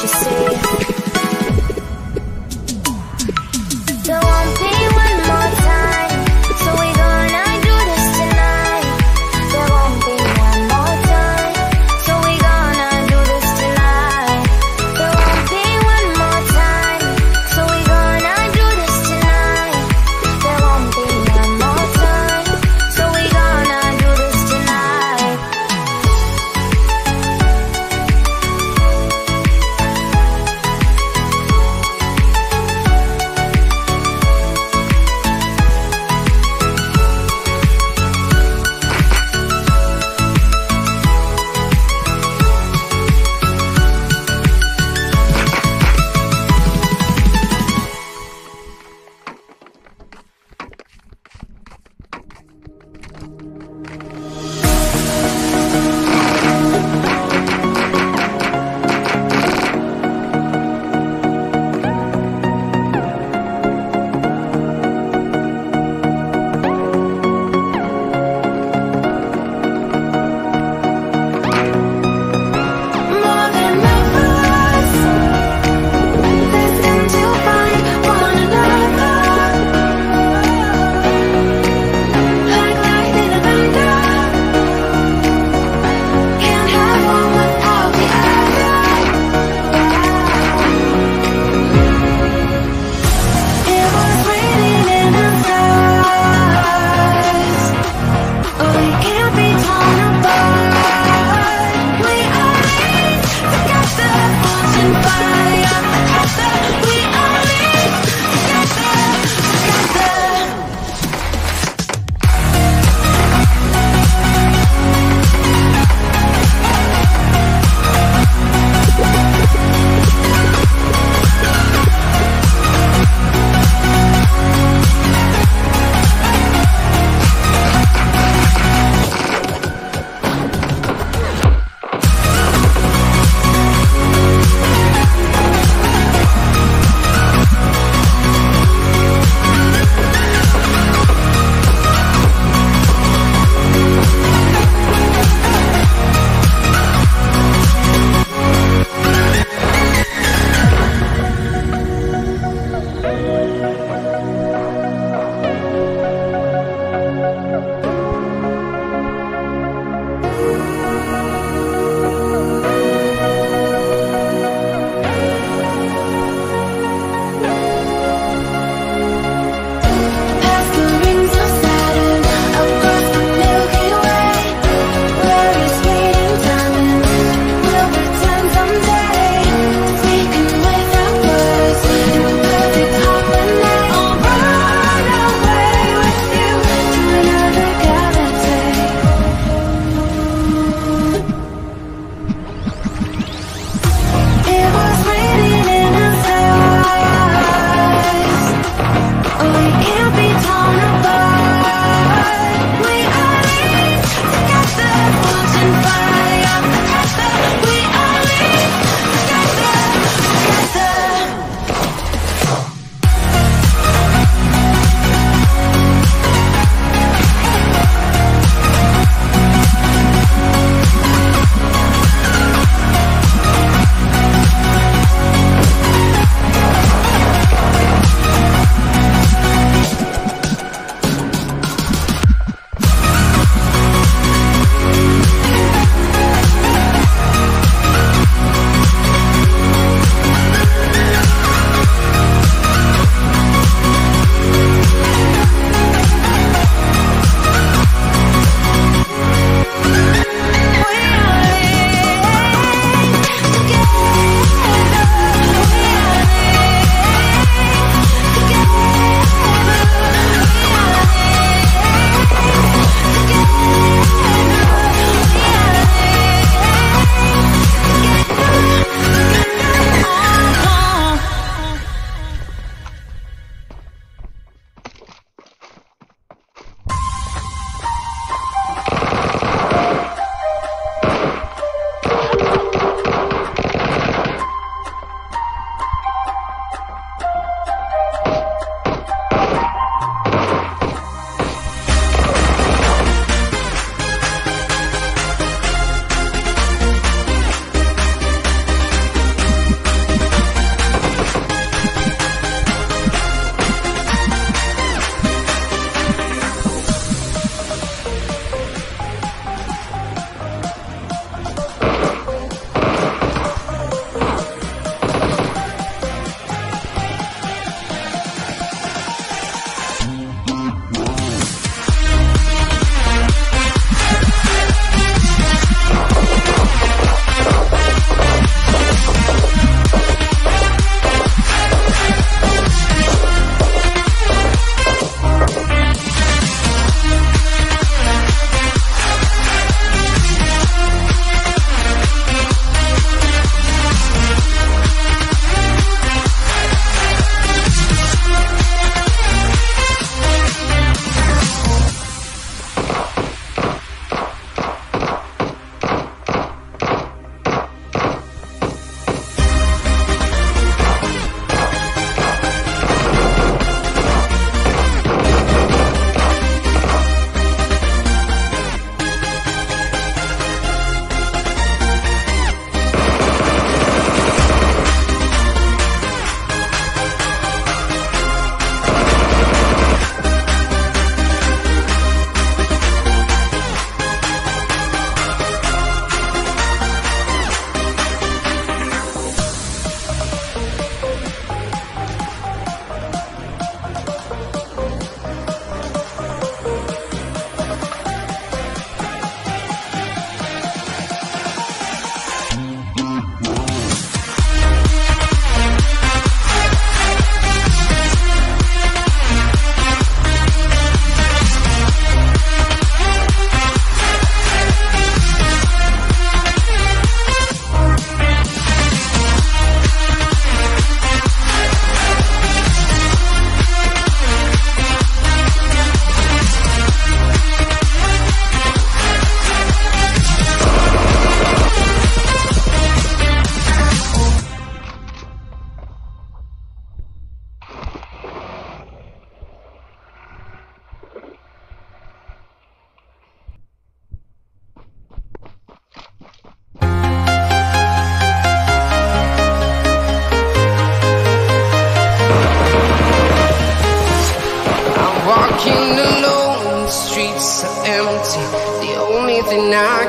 she said.